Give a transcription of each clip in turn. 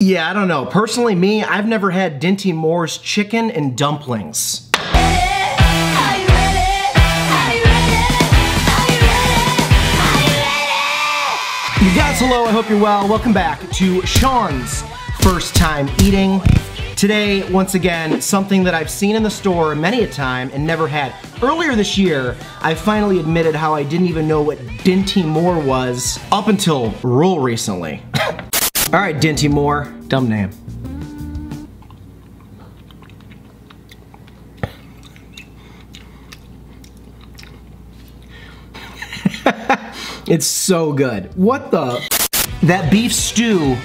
Yeah, I don't know. Personally, me, I've never had Dinty Moore's chicken and dumplings. You guys, hello, I hope you're well. Welcome back to Sean's First Time Eating. Today, once again, something that I've seen in the store many a time and never had. Earlier this year, I finally admitted how I didn't even know what Dinty Moore was up until real recently. All right, Dinty Moore, dumb name. it's so good. What the? That beef stew,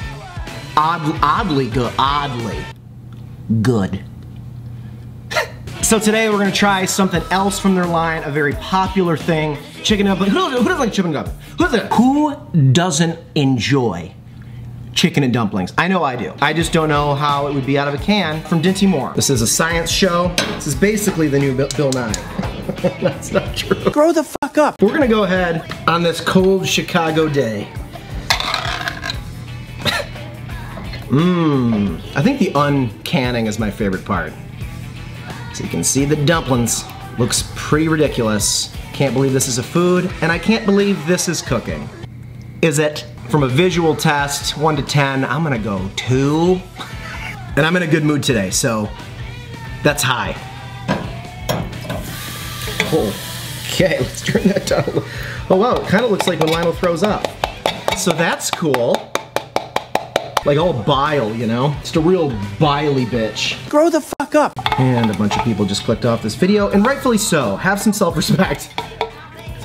odd, oddly good, oddly good. so today we're gonna try something else from their line, a very popular thing, chicken dumpling. Who, doesn't like chicken dumpling? Who doesn't enjoy chicken and dumplings. I know I do. I just don't know how it would be out of a can from Dinty Moore. This is a science show. This is basically the new Bill Nye. That's not true. Grow the fuck up. We're gonna go ahead on this cold Chicago day. Mmm. I think the uncanning is my favorite part. So you can see the dumplings. Looks pretty ridiculous. Can't believe this is a food, and I can't believe this is cooking. Is it? From a visual test, one to 10, I'm gonna go two. And I'm in a good mood today, so that's high. Okay, let's turn that down. Oh wow, it kind of looks like when Lionel throws up. So that's cool. Like all bile, you know? Just a real biley bitch. Grow the fuck up. And a bunch of people just clicked off this video, and rightfully so. Have some self-respect.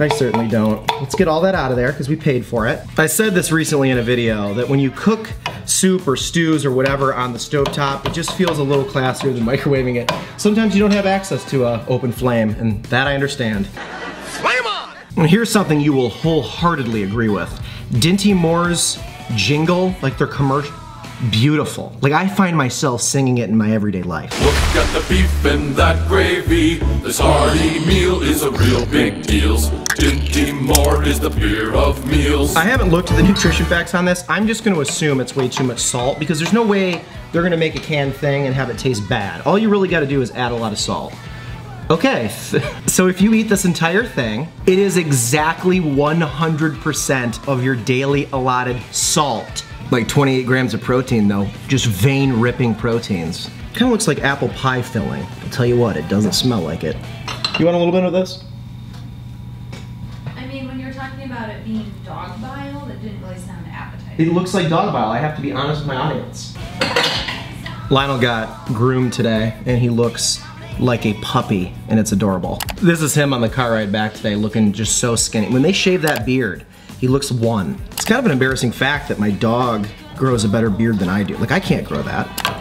I certainly don't. Let's get all that out of there because we paid for it. I said this recently in a video that when you cook soup or stews or whatever on the stovetop, it just feels a little classier than microwaving it. Sometimes you don't have access to an open flame, and that I understand. Flame on! And here's something you will wholeheartedly agree with. Dinty Moore's jingle, like their commercial, beautiful. Like I find myself singing it in my everyday life. Look at the beef and that gravy. This hearty meal is a real big deal. Dinty is the beer of meals. I haven't looked at the nutrition facts on this. I'm just gonna assume it's way too much salt because there's no way they're gonna make a canned thing and have it taste bad. All you really gotta do is add a lot of salt. Okay, so if you eat this entire thing, it is exactly 100% of your daily allotted salt. Like 28 grams of protein though, just vein ripping proteins. Kind of looks like apple pie filling. I'll tell you what, it doesn't smell like it. You want a little bit of this? I mean, when you're talking about it being dog bile, that didn't really sound appetizing. It looks like dog bile, I have to be honest with my audience. Lionel got groomed today and he looks like a puppy and it's adorable. This is him on the car ride back today looking just so skinny. When they shave that beard, he looks one. It's kind of an embarrassing fact that my dog grows a better beard than I do. Like I can't grow that.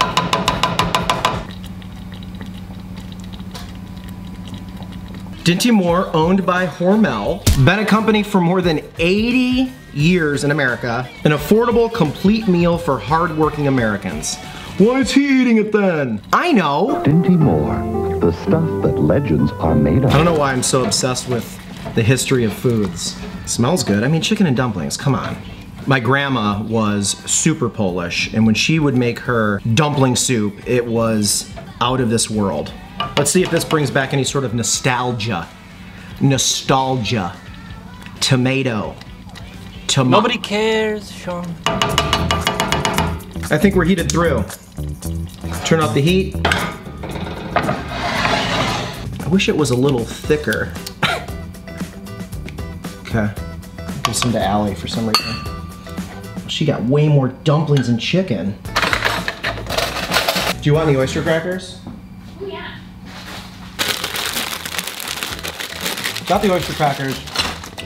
Dinty Moore, owned by Hormel, been a company for more than 80 years in America, an affordable, complete meal for hardworking Americans. Why is he eating it then? I know. Dinty Moore, the stuff that legends are made of. I don't know why I'm so obsessed with the history of foods. Smells good. I mean, chicken and dumplings, come on. My grandma was super Polish, and when she would make her dumpling soup, it was out of this world. Let's see if this brings back any sort of nostalgia. Nostalgia. Tomato. Tomato. Nobody cares, Sean. I think we're heated through. Turn off the heat. I wish it was a little thicker. okay. Give some to Allie for some reason. She got way more dumplings and chicken. Do you want any oyster crackers? Oh, yeah. Got the oyster crackers.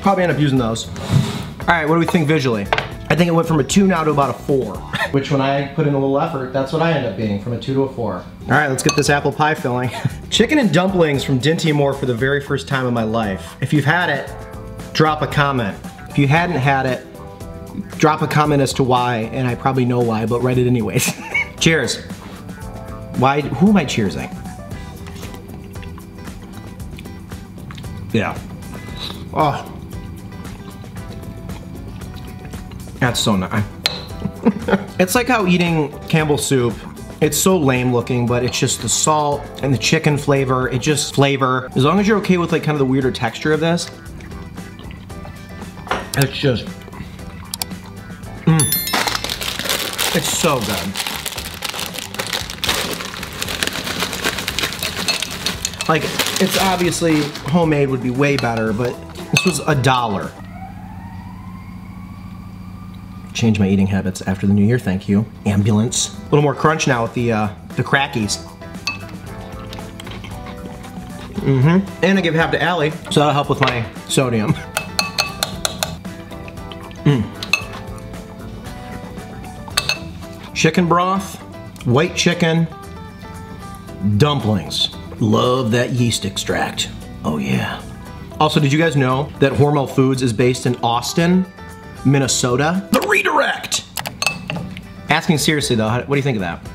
Probably end up using those. All right, what do we think visually? I think it went from a two now to about a four. Which when I put in a little effort, that's what I end up being, from a two to a four. All right, let's get this apple pie filling. Chicken and dumplings from Dinty Moore for the very first time in my life. If you've had it, drop a comment. If you hadn't had it, drop a comment as to why, and I probably know why, but write it anyways. Cheers. Why, who am I cheersing? Yeah. Oh. That's so nice. it's like how eating Campbell's soup. It's so lame looking, but it's just the salt and the chicken flavor. It just flavor. As long as you're okay with like kind of the weirder texture of this, it's just, mm. It's so good. Like, it's obviously homemade would be way better, but this was a dollar. Change my eating habits after the new year, thank you. Ambulance. A little more crunch now with the uh, the crackies. Mm-hmm. And I give half to Allie, so that'll help with my sodium. Mm. Chicken broth, white chicken, dumplings. Love that yeast extract. Oh yeah. Also, did you guys know that Hormel Foods is based in Austin, Minnesota? The redirect! Asking seriously though, what do you think of that?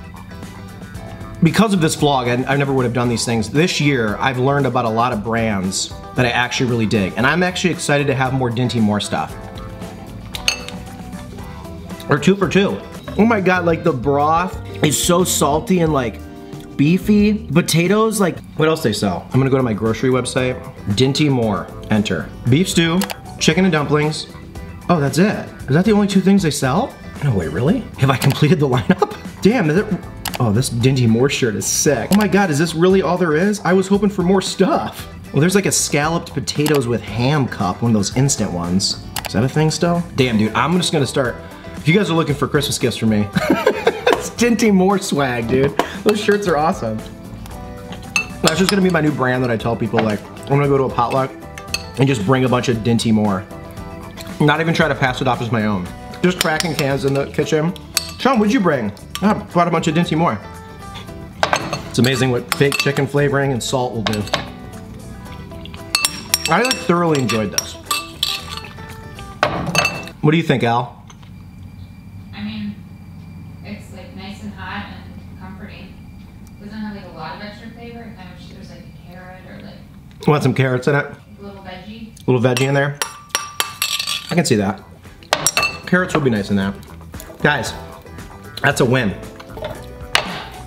Because of this vlog, I, I never would have done these things. This year, I've learned about a lot of brands that I actually really dig. And I'm actually excited to have more Dinty Moore stuff. Or two for two. Oh my god, like the broth is so salty and like beefy. Potatoes, like, what else they sell? I'm gonna go to my grocery website. Dinty Moore, enter. Beef stew, chicken and dumplings. Oh, that's it. Is that the only two things they sell? No way, really? Have I completed the lineup? Damn, is it? Oh, this Dinty Moore shirt is sick. Oh my god, is this really all there is? I was hoping for more stuff. Well, there's like a scalloped potatoes with ham cup, one of those instant ones. Is that a thing still? Damn, dude, I'm just gonna start. If you guys are looking for Christmas gifts for me, Dinty Moore swag, dude. Those shirts are awesome. That's just gonna be my new brand that I tell people like, I'm gonna go to a potluck and just bring a bunch of Dinty Moore. Not even try to pass it off as my own. Just cracking cans in the kitchen. Sean, what'd you bring? I brought a bunch of Dinty Moore. It's amazing what fake chicken flavoring and salt will do. I thoroughly enjoyed this. What do you think, Al? It's like nice and hot and comforting. Doesn't have like a lot of extra flavor. It kind of wish there was like a carrot or like Want some carrots in it? a little veggie. A little veggie in there? I can see that. Carrots would be nice in that. Guys, that's a win.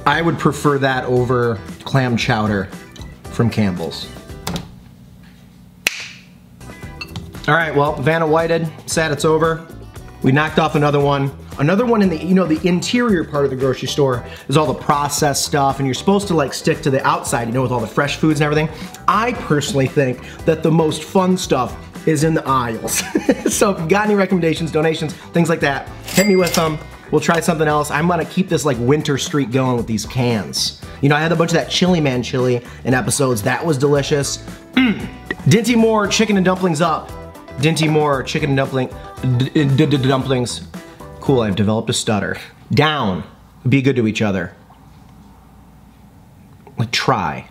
I would prefer that over clam chowder from Campbell's. All right, well, Vanna Whited, sad it's over. We knocked off another one. Another one in the, you know, the interior part of the grocery store is all the processed stuff and you're supposed to like stick to the outside, you know, with all the fresh foods and everything. I personally think that the most fun stuff is in the aisles. so if you've got any recommendations, donations, things like that, hit me with them. We'll try something else. I'm gonna keep this like winter streak going with these cans. You know, I had a bunch of that Chili Man chili in episodes. That was delicious. Mm. Dinty Moore chicken and dumplings up. Dinty Moore chicken and dumpling, dumplings. Cool, I've developed a stutter. Down. Be good to each other. Like try.